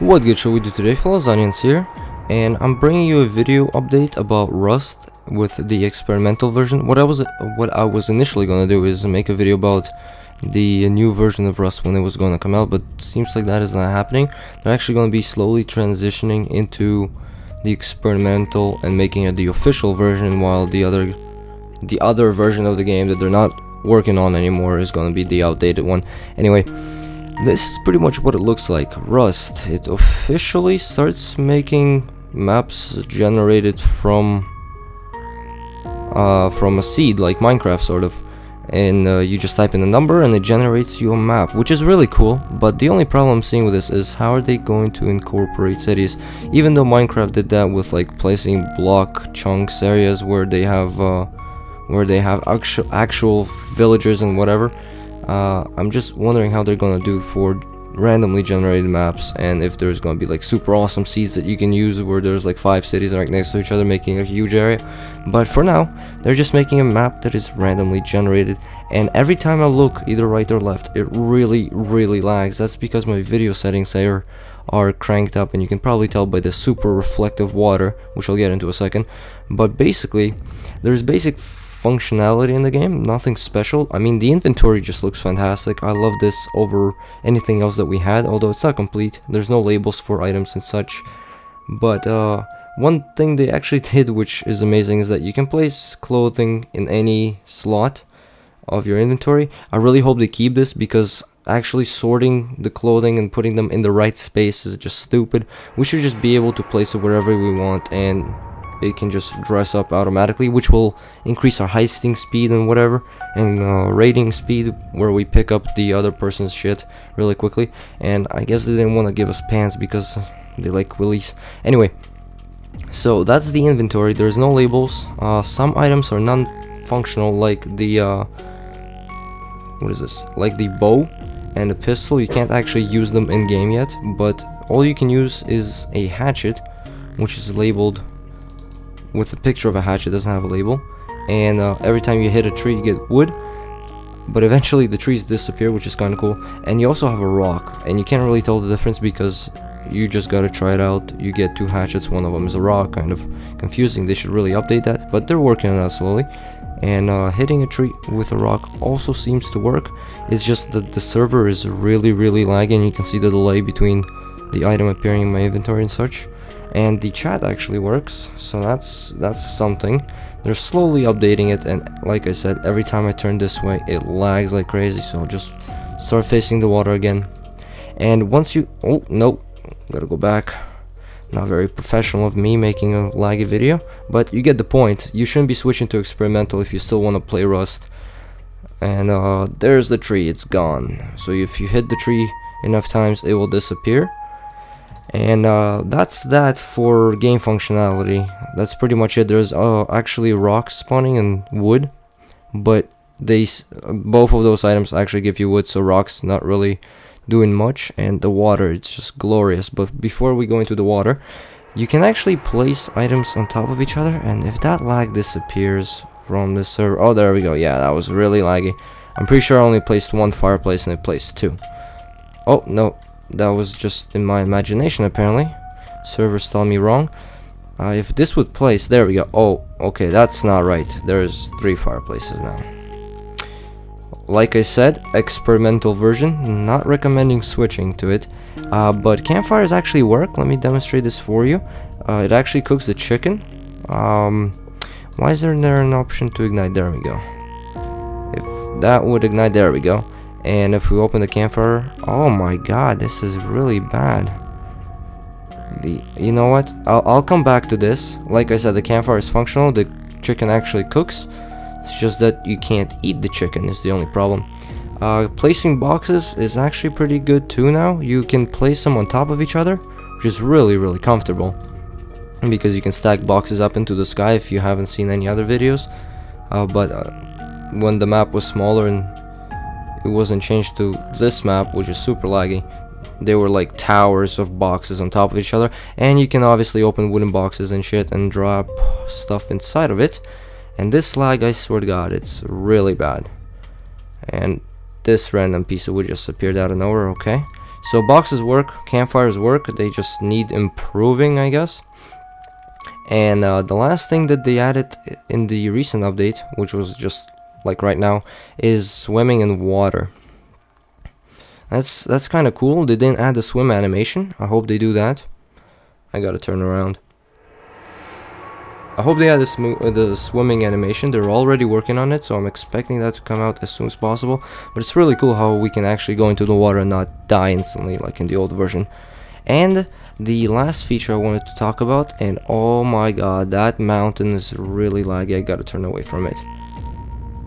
What good shall we do today fellas, Onions here, and I'm bringing you a video update about Rust with the experimental version. What I was what I was initially gonna do is make a video about the new version of Rust when it was gonna come out, but seems like that is not happening. They're actually gonna be slowly transitioning into the experimental and making it the official version, while the other the other version of the game that they're not working on anymore is gonna be the outdated one. Anyway. This is pretty much what it looks like. Rust. It officially starts making maps generated from uh, from a seed, like Minecraft sort of. And uh, you just type in a number and it generates you a map, which is really cool. But the only problem I'm seeing with this is how are they going to incorporate cities? Even though Minecraft did that with like placing block chunks areas where they have uh, where they have actual actual villagers and whatever uh, I'm just wondering how they're gonna do for randomly generated maps and if there's gonna be like super awesome seeds that you can use where there's like five cities right next to each other making a huge area. But for now they're just making a map that is randomly generated and every time I look either right or left it really really lags. That's because my video settings are are cranked up and you can probably tell by the super reflective water which I'll get into a second. But basically there's basic functionality in the game, nothing special. I mean, the inventory just looks fantastic. I love this over anything else that we had, although it's not complete. There's no labels for items and such. But uh, one thing they actually did, which is amazing, is that you can place clothing in any slot of your inventory. I really hope they keep this because actually sorting the clothing and putting them in the right space is just stupid. We should just be able to place it wherever we want and it can just dress up automatically which will increase our heisting speed and whatever and uh, raiding speed where we pick up the other person's shit really quickly. And I guess they didn't want to give us pants because they like willies. Anyway so that's the inventory. There's no labels. Uh, some items are non-functional like the uh, what is this? Like the bow and the pistol. You can't actually use them in game yet but all you can use is a hatchet which is labeled with a picture of a hatchet doesn't have a label. And uh, every time you hit a tree you get wood. But eventually the trees disappear which is kind of cool. And you also have a rock. And you can't really tell the difference because you just gotta try it out. You get two hatchets one of them is a rock kind of confusing. They should really update that. But they're working on that slowly. And uh, hitting a tree with a rock also seems to work. It's just that the server is really really lagging. You can see the delay between the item appearing in my inventory and such and the chat actually works so that's that's something. They're slowly updating it and like I said every time I turn this way it lags like crazy so just start facing the water again. And once you oh nope gotta go back. Not very professional of me making a laggy video but you get the point. You shouldn't be switching to experimental if you still want to play rust. And uh, there's the tree it's gone. So if you hit the tree enough times it will disappear and uh, that's that for game functionality. That's pretty much it. There's uh, actually rocks spawning and wood but they both of those items actually give you wood so rocks not really doing much. And the water it's just glorious. But before we go into the water you can actually place items on top of each other and if that lag disappears from the server oh there we go. Yeah that was really laggy. I'm pretty sure I only placed one fireplace and it placed two. Oh no that was just in my imagination apparently. Servers tell me wrong. Uh, if this would place there we go. Oh okay that's not right. There's three fireplaces now. Like I said experimental version not recommending switching to it. Uh, but campfires actually work. Let me demonstrate this for you. Uh, it actually cooks the chicken. Um, why is there an option to ignite? There we go. If that would ignite there we go and if we open the campfire, oh my god, this is really bad. The, you know what? I'll, I'll come back to this. Like I said, the campfire is functional. The chicken actually cooks. It's just that you can't eat the chicken is the only problem. Uh, placing boxes is actually pretty good too now. You can place them on top of each other, which is really, really comfortable. Because you can stack boxes up into the sky if you haven't seen any other videos. Uh, but uh, when the map was smaller and it wasn't changed to this map which is super laggy. They were like towers of boxes on top of each other and you can obviously open wooden boxes and shit and drop stuff inside of it. And this lag I swear to god it's really bad. And this random piece of wood just appeared out of nowhere okay? So boxes work, campfires work, they just need improving, I guess. And uh, the last thing that they added in the recent update, which was just like right now, is swimming in water. That's that's kind of cool. They didn't add the swim animation. I hope they do that. I gotta turn around. I hope they add the, uh, the swimming animation. They're already working on it, so I'm expecting that to come out as soon as possible. But it's really cool how we can actually go into the water and not die instantly like in the old version. And the last feature I wanted to talk about, and oh my god, that mountain is really laggy. I gotta turn away from it.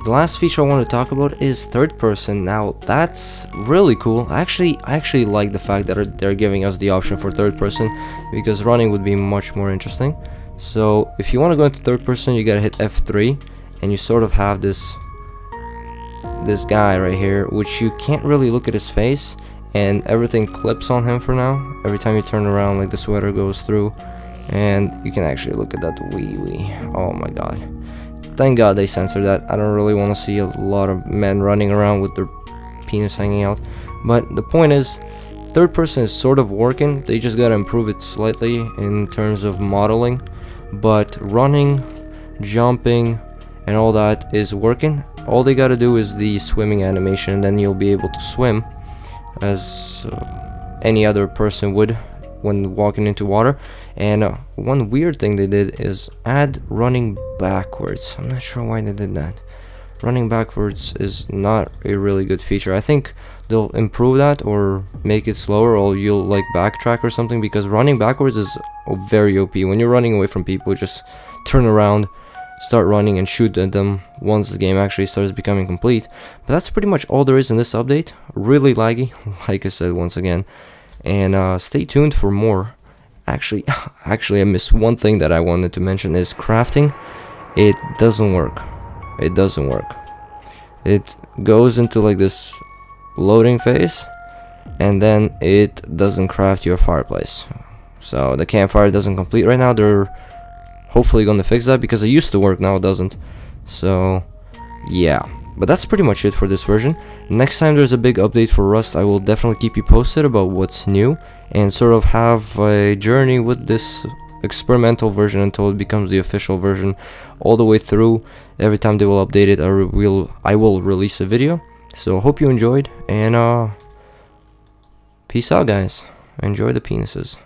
The last feature I want to talk about is third person. Now that's really cool. Actually, I actually like the fact that they're giving us the option for third person because running would be much more interesting. So if you want to go into third person, you gotta hit F3, and you sort of have this this guy right here, which you can't really look at his face, and everything clips on him for now. Every time you turn around, like the sweater goes through, and you can actually look at that wee wee. Oh my god. Thank god they censored that. I don't really want to see a lot of men running around with their penis hanging out. But the point is, third person is sort of working. They just gotta improve it slightly in terms of modeling but running jumping and all that is working all they gotta do is the swimming animation and then you'll be able to swim as uh, any other person would when walking into water and uh, one weird thing they did is add running backwards I'm not sure why they did that running backwards is not a really good feature I think they'll improve that or make it slower or you'll like backtrack or something because running backwards is very OP. When you're running away from people, just turn around, start running and shoot at them once the game actually starts becoming complete. But that's pretty much all there is in this update. Really laggy, like I said once again. And uh, stay tuned for more. Actually, actually I missed one thing that I wanted to mention is crafting. It doesn't work. It doesn't work. It goes into like this loading phase and then it doesn't craft your fireplace so the campfire doesn't complete right now they're hopefully gonna fix that because it used to work now it doesn't so yeah but that's pretty much it for this version. Next time there's a big update for rust i will definitely keep you posted about what's new and sort of have a journey with this experimental version until it becomes the official version all the way through. Every time they will update it i will i will release a video. So hope you enjoyed and uh peace out guys. Enjoy the penises